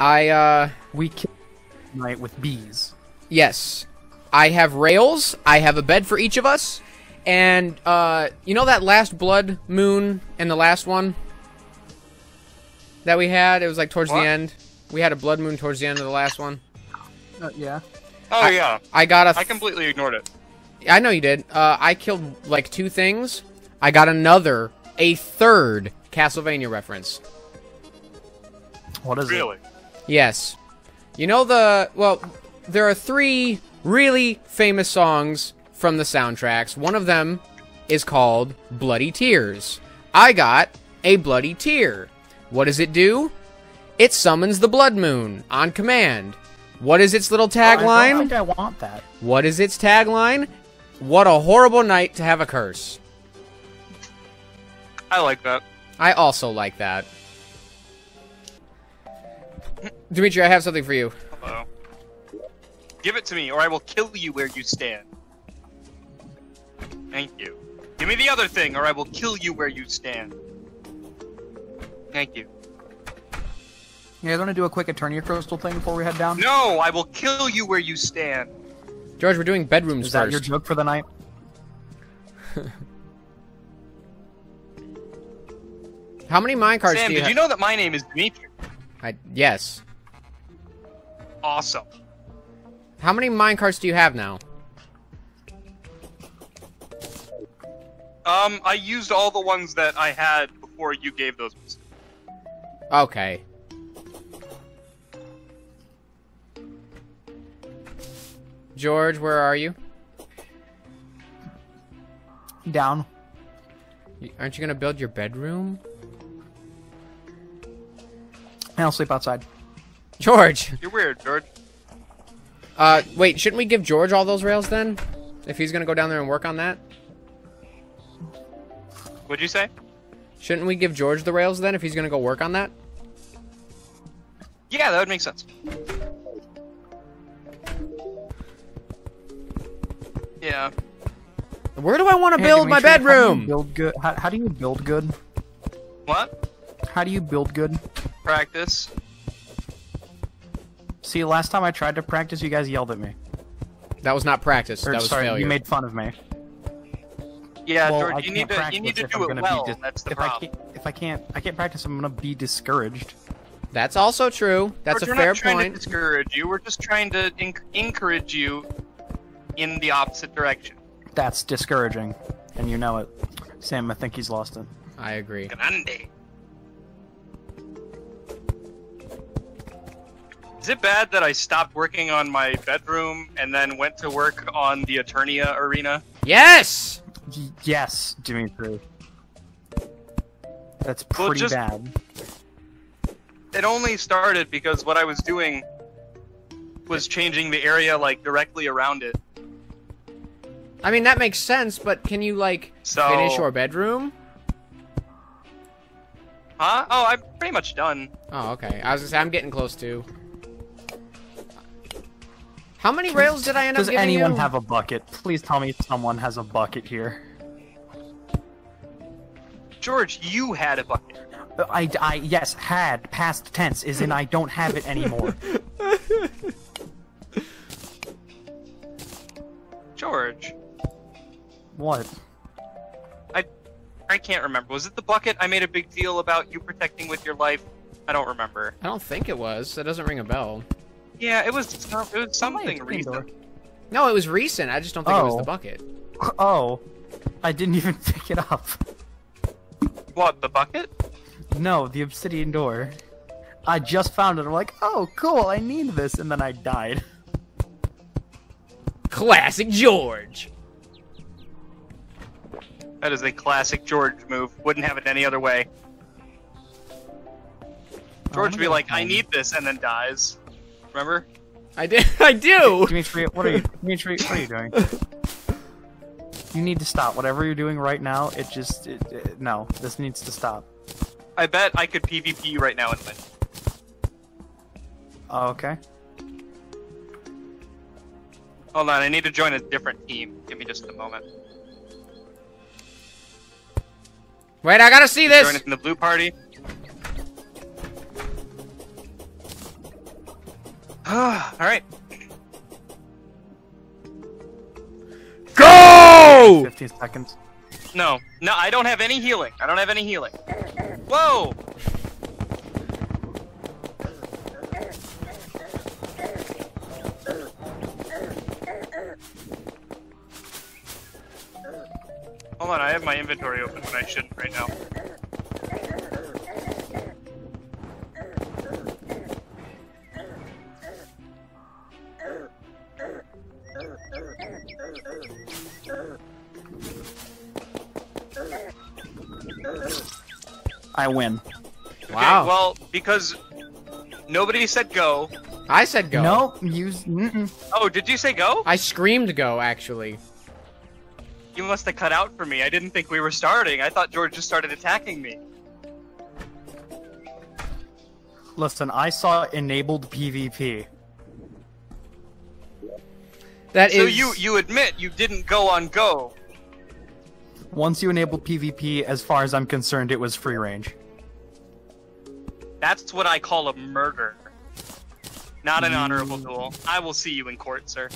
I uh We kill night with bees. yes. I have rails. I have a bed for each of us. And uh you know that last blood moon and the last one that we had? It was like towards What? the end. We had a blood moon towards the end of the last one. Uh, yeah. Oh I- yeah, I got a I completely ignored it. I know you did. Uh, I killed like two things. I got another, a third Castlevania reference. What is it? Really? Yes. You know the well, there are three really famous songs from the soundtracks. One of them is called Bloody Tears. I got a bloody tear. What does it do? It summons the blood moon on command. What is its little it? I tagline? don't think I want that. What is its tagline? What a horrible night to have a curse. I like that. I also like that. Demitri, I have something for you. Hello. Give it to me, or I will kill you where you stand. Thank you. Give me the other thing, or I will kill you where you stand. Thank you. You guys want to do a quick Eternia crystal thing before we head down? No, I will kill you where you stand. George, we're doing bedrooms Is that your joke for the night? How many minecarts Sam, do you did have? you know that my name is Demitri? I, yes. Awesome. How many minecarts do you have now? Um, I used all the ones that I had before you gave those. Okay. George, where are you? Down. Aren't you gonna build your bedroom? And I'll sleep outside. George! You're weird, George. Uh, wait, shouldn't we give George all those rails then? If he's gonna go down there and work on that? What'd you say? Shouldn't we give George the rails then if he's gonna go work on that? Yeah, that would make sense. Yeah. Where do I want to Hey, build my Demitri, how do bedroom? build good. How, how do you build good? What? How do you build good? Practice. See, last time I tried to practice, you guys yelled at me. That was not practice. Or, that was sorry, failure. you made fun of me. Yeah, well, George, you need to you need to do I'm it well. Be That's the if I problem. can't, if I can't, I can't practice. I'm gonna be discouraged. That's also true. That's George, a we're fair not trying point. to discourage you. We're just trying to encourage you in the opposite direction. That's discouraging, and you know it. Sam, I think he's lost it. I agree. Grande. Is it bad that I stopped working on my bedroom and then went to work on the Eternia arena? Yes! Y- yes, Demitri. That's Well, pretty just- bad. It only started because what I was doing was changing the area like directly around it. I mean, that makes sense, but can you, like, So finish your bedroom? Huh? Oh, I'm pretty much done. Oh, okay. I was gonna say, I'm getting close to. How many rails did I end Does up giving anyone you? have a bucket? Please tell me someone has a bucket here. George, you had a bucket. I, I, yes, had. Past tense is in I don't have it anymore. George, what? I I can't remember. Was it the bucket I made a big deal about you protecting with your life? I don't remember. I don't think it was. That doesn't ring a bell. Yeah, it was some- it was something Indoor. recent. No, it was recent. I just don't think it was Oh. the bucket. Oh, I didn't even pick it up. What, the bucket? No, the obsidian door. I just found it. I'm like, oh, cool. I need this, and then I died. Classic George! That is a classic George move. Wouldn't have it any other way. Oh, George would be like, I need this, and then dies. Remember? I did. I do! Demitri, what are you? Demitri, what are you doing? You need to stop. Whatever you're doing right now, it just it, it- no. This needs to stop. I bet I could PvP you right now and win. Oh, okay. Hold on, I need to join a different team. Give me just a moment. Wait, I gotta see this. Join this! us in the blue party. All right. Go! 15 seconds. No, no, I don't have any healing. I don't have any healing. Whoa! Hold on, I have my inventory open when I shouldn't right now. I win. Wow. Okay, well, because nobody said go. I said go. No, Use. Mm-mm. Oh, did you say go? I screamed go, actually. You must have cut out for me. I didn't think we were starting. I thought George just started attacking me. Listen, I saw enabled PvP. That is. So you you admit you didn't go on go. Once you enabled PvP, as far as I'm concerned, it was free range. That's what I call a murder. Not an honorable mm. duel. I will see you in court, sir.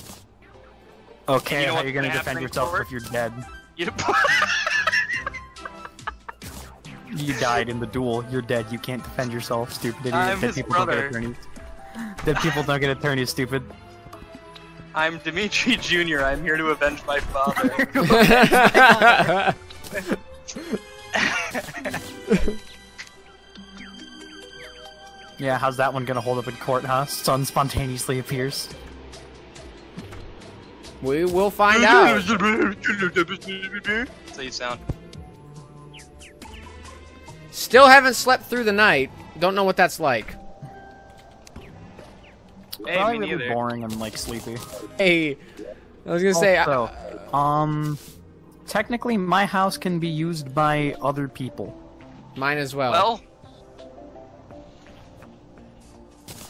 Okay, You know how are you gonna defend yourself if you're dead? You You died in the duel. You're dead. You can't defend yourself. Stupid idiot. I'm Dead his people don't get attorneys. Dead people don't get attorneys. Stupid. I'm Demitri Jr. I'm here to avenge my father. Yeah, how's that one gonna hold up in court, huh? Sun spontaneously appears. we will find out. That's how you sound. Still haven't slept through the night. Don't know what that's like. Hey, Probably me really neither. boring and like sleepy. Hey, I was gonna say. Also, um, technically, my house can be used by other people. mine as well. Well,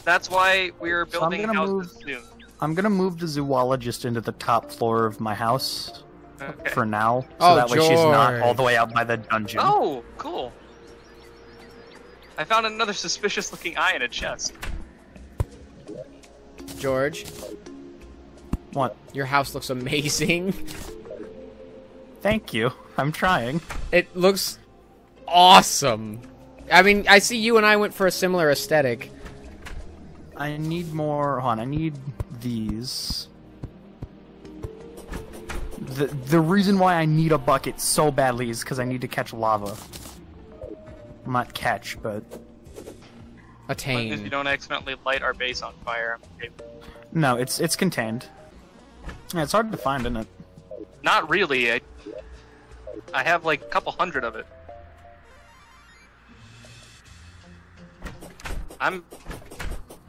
that's why we're building gonna houses soon. I'm gonna move the zoologist into the top floor of my house Okay. for now, so Oh, that way she's not all the way out by the dungeon. Oh, cool. I found another suspicious-looking eye in a chest. George, What? your house looks amazing. Thank you. I'm trying. It looks awesome. I mean, I see you and I went for a similar aesthetic. I need more. Hold on. I need these. The the reason why I need a bucket so badly is because I need to catch lava. Not catch, but As long as you don't accidentally light our base on fire. Okay. No, it's it's contained. Yeah, it's hard to find, isn't it? Not really. I, I have like a couple hundred of it. I'm.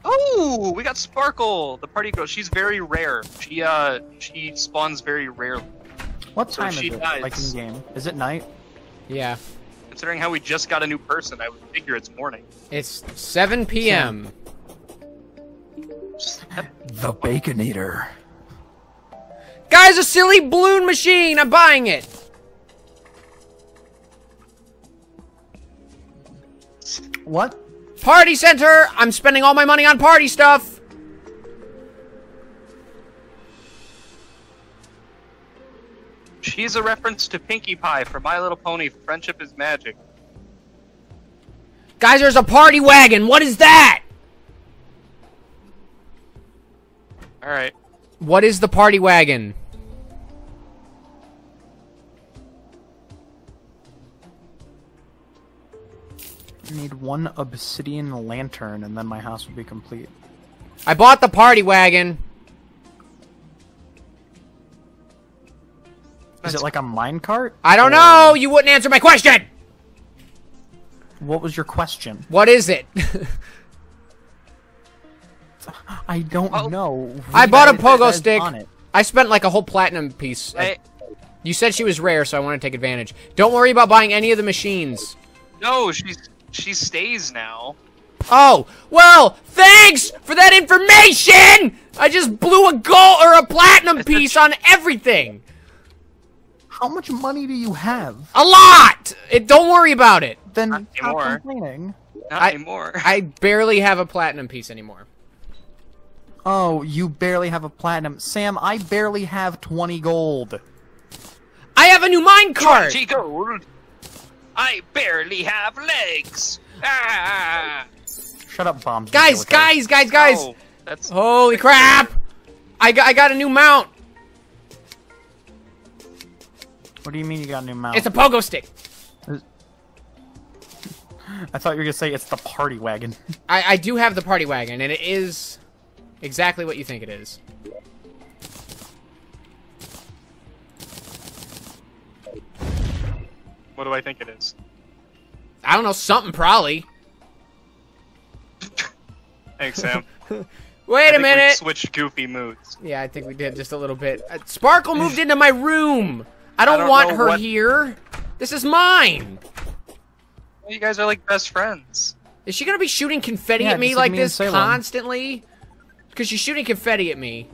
Oh, we got Sparkle, the party girl. She's very rare. She uh, she spawns very rarely. What So time she is it? dies. Like in game? Is it night? Yeah. Considering how we just got a new person, I would figure it's morning. It's 7 p.m. The Baconator. Guys, a silly balloon machine! I'm buying it! What? Party center! I'm spending all my money on party stuff! She's a reference to Pinkie Pie from My Little Pony. Friendship is magic. Guys, there's a party wagon! What is that? All right. What is the party wagon? I need one obsidian lantern, and then my house will be complete. I bought the party wagon. Is it like a minecart? I don't Or- know! You wouldn't answer my question! What was your question? What is it? I don't Well, know. I bought a pogo stick. On it. I spent like a whole platinum piece. Hey, You said she was rare, so I want to take advantage. Don't worry about buying any of the machines. no, she's she stays now. Oh, well, thanks for that information! I just blew a gold or a platinum piece on everything! How much money do you have? A lot! It, don't worry about it. Then Not stop anymore. complaining. Not I- anymore. I barely have a platinum piece anymore. Oh, you barely have a platinum. Sam, I barely have 20 gold. I have a new mine cart. Twenty gold. I barely have legs. Ah. Shut up, bombs. Guys, Angelica. guys, guys, guys! Oh, that's Holy crap! I got, I got a new mount. What do you mean you got a new mount? It's a pogo stick. I thought you were gonna say it's the party wagon. I, I do have the party wagon, and it is exactly what you think it is. what do I think it is? I don't know, something probably. Thanks, Sam. Wait I a think we minute. switched goofy moods. Yeah, I think we did just a little bit. Uh, Sparkle moved into my room. I don't, don't want her what- here. This is mine. You guys are like best friends. Is she gonna be shooting confetti Yeah, at me like like me and this Salem. constantly? Because she's shooting confetti at me.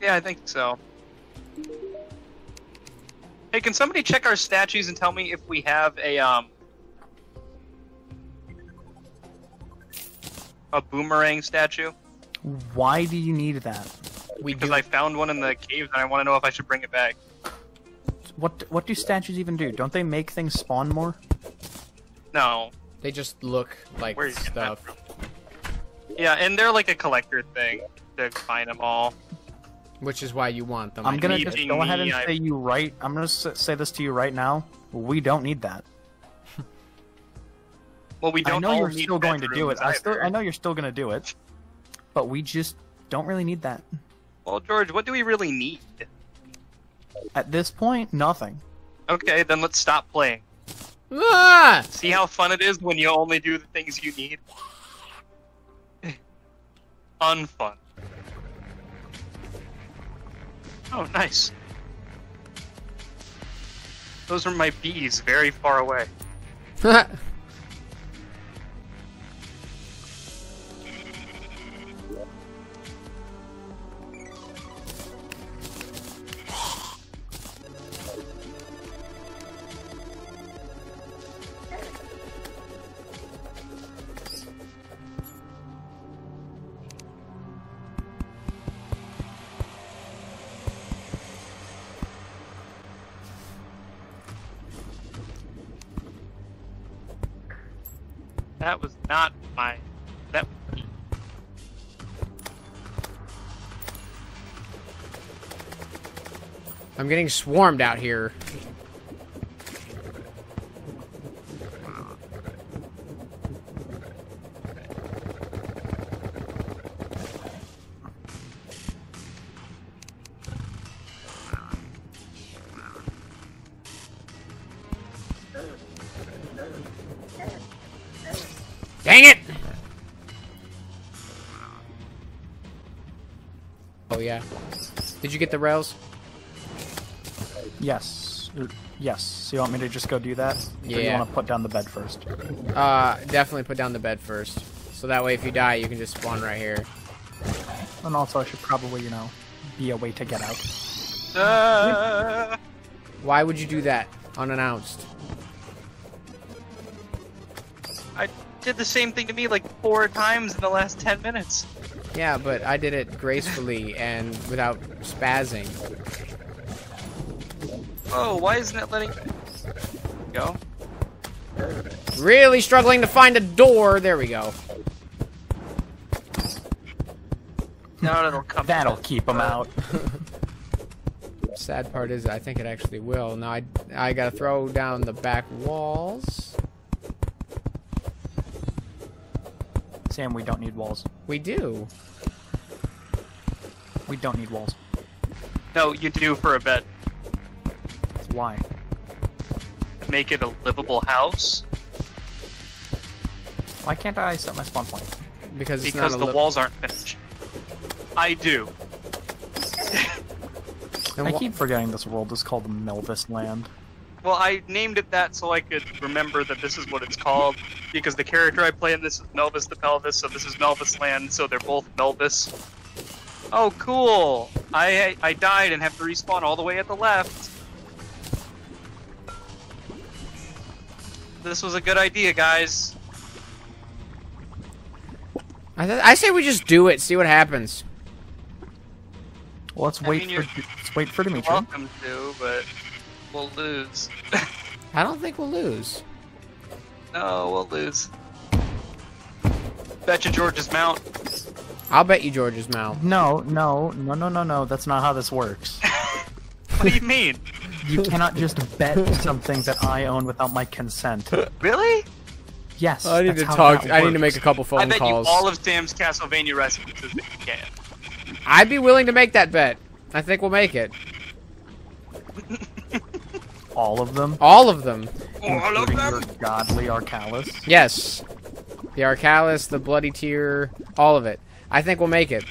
Yeah, I think so. Hey, can somebody check our statues and tell me if we have a um a boomerang statue? Why do you need that? We Because do. I found one in the caves and I want to know if I should bring it back. What what do statues even do? Don't they make things spawn more? No. They just look like Where are you getting that stuff. Yeah, and they're like a collector thing to find them all. Which is why you want them. I'm gonna just go ahead me, and I- say you right. I'm gonna say this to you right now. We don't need that. Well, we I don't I know all you're need still going to do it. bedrooms I still. I know you're still gonna do it, but we just don't really need that Well, George, what do we really need? at this point. Nothing. Okay, then let's stop playing. Ah! See how fun it is when you only do the things you need? Unfun. Oh, nice. Those are my bees very far away. That was not my. That. I'm getting swarmed out here. You get the rails? Yes. Yes. So you want me to just go do that? Yeah. Or you want to put down the bed first? Uh, definitely put down the bed first. So that way if you die, you can just spawn right here. And also, I should probably, you know, be a way to get out. Uh, Why would you do that unannounced? I did the same thing to me like four times in the last ten minutes. Yeah, but I did it gracefully and without spazzing. Oh, why isn't it letting go? Really struggling to find a door. There we go. Now it'll come. That'll keep them out. Sad part is, I think it actually will. Now I, I gotta throw down the back walls. Sam, we don't need walls. We do. We don't need walls. No, you do for a bed. Why? Make it a livable house Why can't I set my spawn point? Because it's because not a the walls aren't finished. I do. and I keep forgetting this world is called Melvis Land. Well, I named it that so I could remember that this is what it's called because the character I play in this is Melvis the Pelvis, so this is Melvis Land, so they're both Melvis. Oh, cool! I I died and have to respawn all the way at the left. This was a good idea, guys. I, th- I say we just do it. See what happens. Well, let's I wait mean, for let's wait for You're Demitri. welcome to, but we'll lose. I don't think we'll lose. No, we'll lose. Bet you George's mount. I'll bet you George's mount. No, no, no, no, no, no. That's not how this works. What do you mean? You cannot just bet something that I own without my consent. really? Yes. I need that's to how talk. that I need to make a couple phone calls. I bet calls. you all of Sam's Castlevania references that you can. I'd be willing to make that bet. I think we'll make it. all of them, All of them. All of including them? your godly Arkhalis. Yes. The Arkhalis, the Bloody Tear, all of it. I think we'll make it.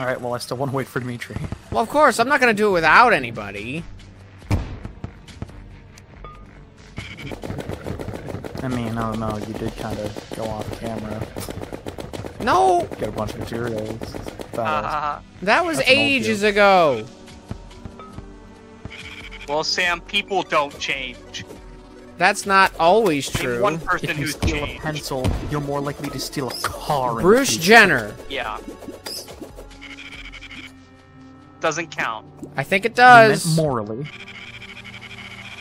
All right. Well, I still want to wait for Demitri. Well, of course, I'm not going to do it without anybody. I mean, I don't know. You did kind of go off camera, No, get a bunch of materials. That Uh, that was That's an old ages ago. Well, Sam, people don't change. That's not always Name true. one person if you who's steal a pencil, you're more likely to steal a car. Bruce. Jenner. Yeah. Doesn't count. I think it You meant does. morally.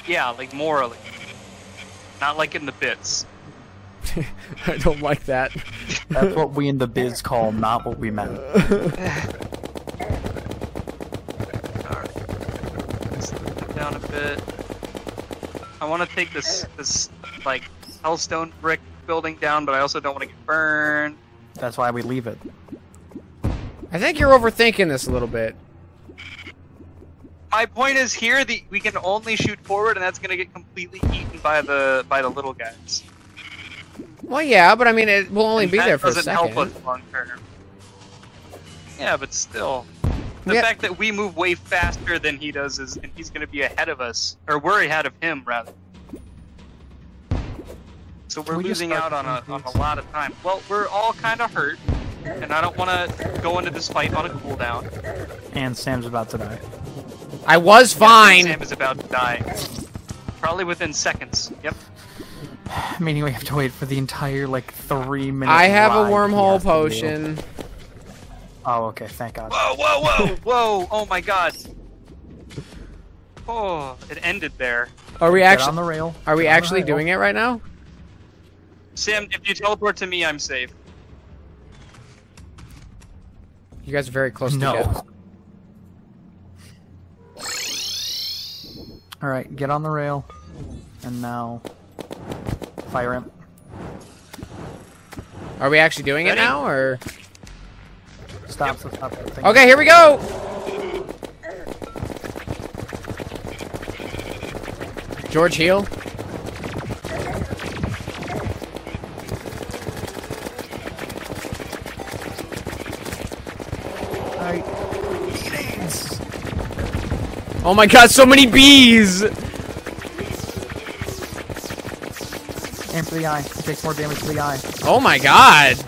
Yeah, like morally. Not like in the bits. I don't like that. That's what we in the biz call not what we meant. Alright. Let's move it down a bit. I want to take this, this, like, hellstone brick building down, but I also don't want to get burned. That's why we leave it. I think you're overthinking this a little bit. My point is here, the, we can only shoot forward, and that's going to get completely eaten by the by the little guys. Well, yeah, but I mean, it will only And be there for a second. doesn't help us long term. Yeah, but still, the Yeah. fact that we move way faster than he does is, and he's going to be ahead of us, or we're ahead of him rather. So we're we losing out on a on a lot of time. Well, we're all kind of hurt, and I don't want to go into this fight on a cooldown. And Sam's about to die. I was fine. Sam is about to die. Probably within seconds. Yep. Meaning we have to wait for the entire like three minutes. I have a wormhole potion. Oh, okay. Thank God. Whoa, whoa, whoa, whoa! Oh my god. Oh, it ended there. Are we Get on actually? the rail. Are we Get on the actually doing it right now? Sam, if you teleport to me, I'm safe. You guys are very close No. together. All right, get on the rail, and now fire him. Are we actually doing it now, or? Stop. Stop. stop that thing. Okay, here we go. George Heal. All right. Beatings. Oh my god, so many bees! Aim for the eye. It takes more damage to the eye. Oh my god.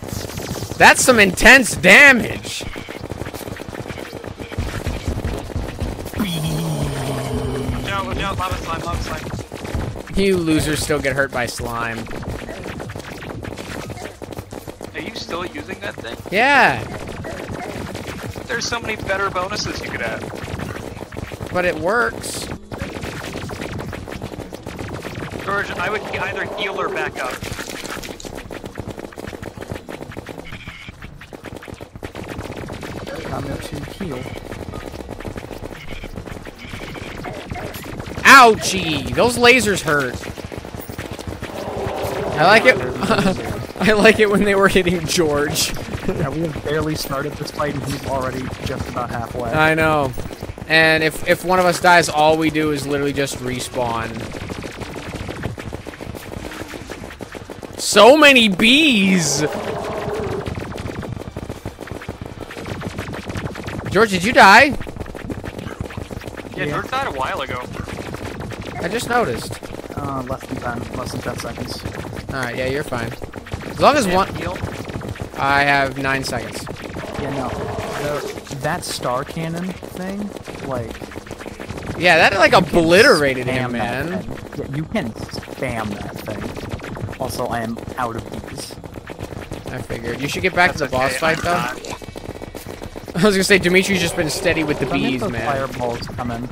That's some intense damage. No, no, lava slime, lava slime. You losers still get hurt by slime. Are you still using that thing? Yeah, There's so many better bonuses you could add. but it works. George, I would either heal or back up. I'm going to heal. Ouchie! Those lasers hurt. I like it. I like it when they were hitting George. Yeah, we have barely started this fight, and he's already just about halfway. I know. And if if one of us dies, all we do is literally just respawn. So many bees. George, did you die? Yeah, Yeah. George died a while ago. I just noticed. Uh, less than 10. Less than 10 seconds. Alright, yeah, you're fine. As long as And one. heal. I have nine seconds. Yeah, no. The, that star cannon thing, like... Yeah, that like obliterated him, man. Yeah, you can spam that thing. Also, I am out of these. I figured. You should get back to the That's boss fight, I'm though. not. I was gonna say, Demitri's just been steady with the Don't bees, those man. Fireballs coming.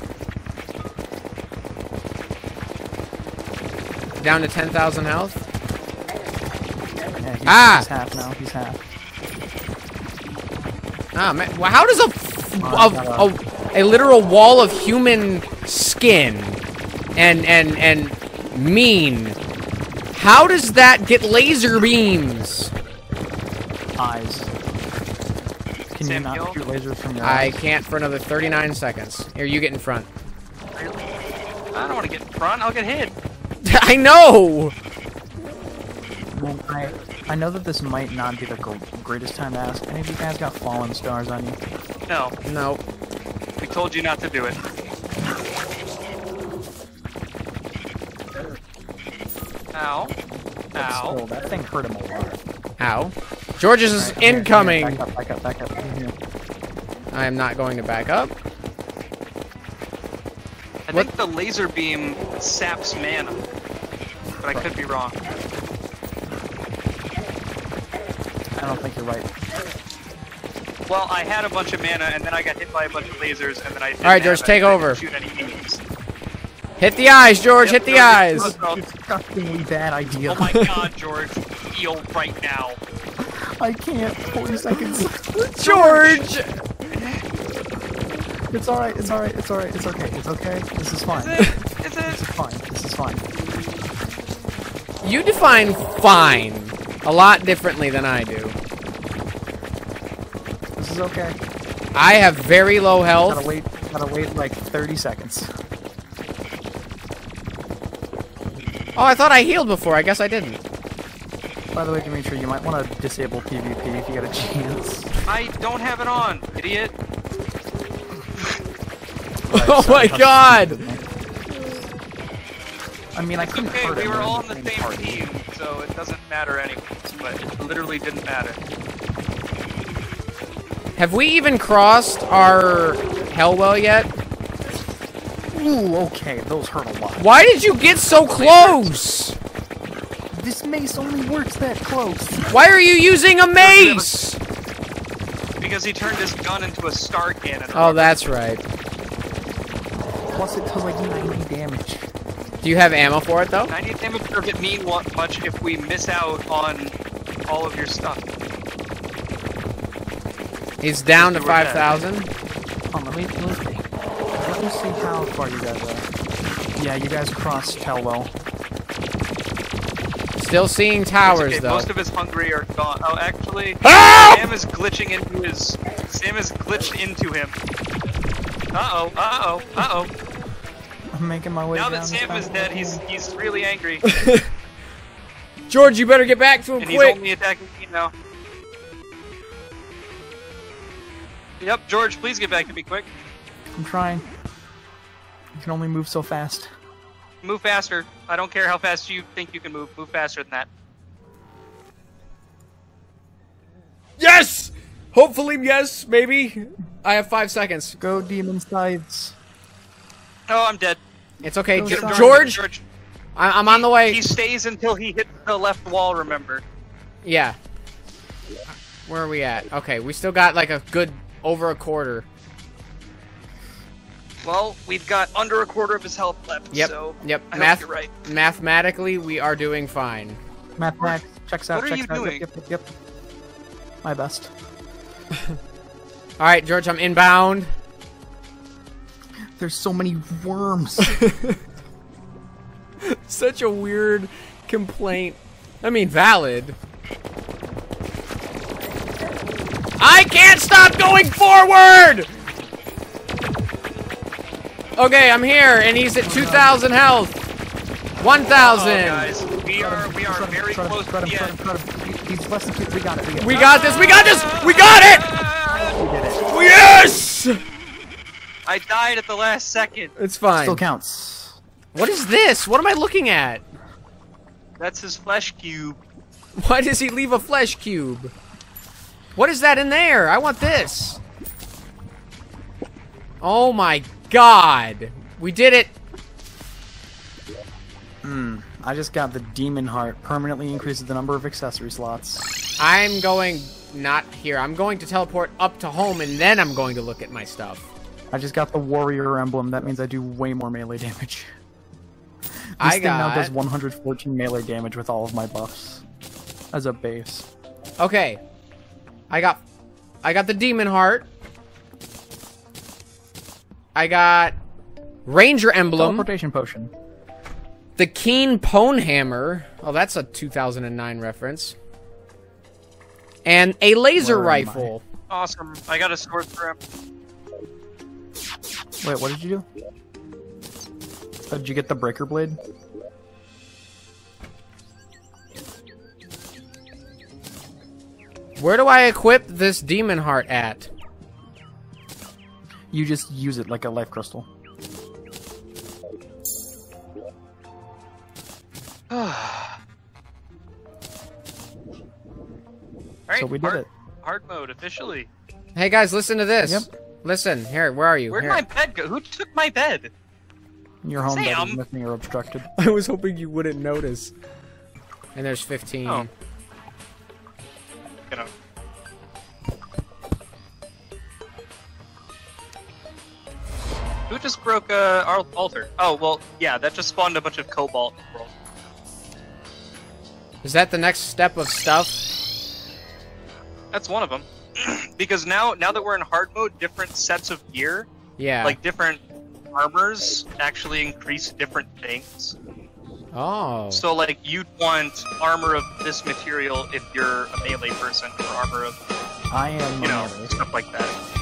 Down to 10,000 health. Yeah, he's, Ah! he's half now. He's half. Ah, man. Well, how does a, Oh, a, a, a literal wall of human skin and, and, and mean, how does that get laser beams? Eyes. Can you not Hill? shoot lasers from your I eyes? can't for another 39 seconds. Here, you get in front. I don't want to get in front. I'll get hit. I know! Man, I, I know that this might not be the greatest time to ask. Any of you guys got fallen stars on you? No, No. we told you not to do it. Ow. Ow. Still, that thing hurt him a lot. Ow. George's is Alright, here, incoming! Here, back up, back up, back up. Here, here. I am not going to back up. I What? think the laser beam saps mana, but I could be wrong. I don't think you're right. Well, I had a bunch of mana, and then I got hit by a bunch of lasers, and then I. didn't Alright, George, have take over. Shoot any beams. Hit the eyes, George, Yep, hit the George, eyes! let's go. Disgustingly bad idea. Oh my god, George, heal right now. I can't. 40 seconds. George! It's alright, it's alright, it's alright, it's okay, it's okay. This is fine. Is This it? Is it? is fine, this is fine. You define fine a lot differently than I do. This is okay. I have very low health. Gotta health. wait, gotta wait like 30 seconds. Oh, I thought I healed before. I guess I didn't. By the way, Demitri, you might want to disable PvP if you get a chance. I don't have it on, idiot. Oh my god! I mean, I couldn't Okay, hurt we were we're in all on the same same party. team, so it doesn't matter anyways. But it literally didn't matter. Have we even crossed our Hellwell yet? Ooh, okay, those hurt a lot. Why did you get so close? This mace only works that close. Why are you using a mace? Because he turned his gun into a star cannon. Oh, that's right. Plus, it does like 90 damage. Do you have ammo for it, though? 90 damage doesn't mean what much if we miss out on all of your stuff. He's down to You were dead. 5,000. Hold on, let me, let me, let me see how far you guys are. Yeah, you guys crossed Telwell. Still seeing towers, okay, though. most of his hungry are gone. Oh, actually, Help! Sam is glitching into his. Sam is glitched into him. Uh oh. Uh oh. Uh oh. I'm making my way Now down. that Sam is dead, he's he's really angry, George, you better get back to him and he's quick. only attacking me now. Yep, George, please get back to me quick. I'm trying. You can only move so fast. Move faster. I don't care how fast you think you can move. Move faster than that. Yes! Hopefully, yes, maybe. I have five seconds. Go, demon scythes. Oh, I'm dead. It's okay. Go, Ge- George. George, George. I- I'm on the way. He stays until he hits the left wall. Remember. Yeah. Where are we at? Okay, we still got like a good over a quarter. Well, we've got under a quarter of his health left. Yep. So Yep. I Math- you're right. Mathematically, we are doing fine. Mathematics. Checks out. What are checks you out. doing? Yep, yep, yep, yep. My best. All right, George, I'm inbound. There's so many worms. Such a weird complaint. I mean, valid. I can't stop going forward! Okay, I'm here, and he's at 2,000 health. 1,000. Oh, guys, we are we are very close to shred him, the end. shred him. He- He's less than two. We got it. We got it. We got this, we got this, we got it! We did it. Yes! I died at the last second. It's fine. Still counts. What is this? What am I looking at? That's his flesh cube. Why does he leave a flesh cube? What is that in there? I want this. Oh my god. We did it. Hmm. I just got the Demon Heart. Permanently increases the number of accessory slots. I'm going not here. I'm going to teleport up to home and then I'm going to look at my stuff. I just got the Warrior Emblem. That means I do way more melee damage. This I thing now does 114 melee damage with all of my buffs as a base. Okay. I got I got the demon heart. I got Ranger emblem, Teleportation potion. the keen Pwnhammer. Oh, that's a 2009 reference. And a laser Where am I? rifle. Awesome. I got a sword for him. Wait, what did you do? Uh, did you get the Breaker Blade? Where do I equip this demon heart at? You just use it like a life crystal. Alright, So we did hard, it. hard mode officially. Hey guys, listen to this. Yep. Listen, here, where are you? Where'd Here. my bed go? Who took my bed? Your home bed is Sam! missing or obstructed. I was hoping you wouldn't notice. And there's 15. Oh. Who just broke uh, our altar? Oh, well, yeah, that just spawned a bunch of cobalt world. Is that the next step of stuff? That's one of them. because now, now that we're in hard mode, different sets of gear, Yeah. like different armors, actually increase different things. oh. So, like, you'd want armor of this material if you're a melee person, or armor of, I am you know, melee. stuff like that.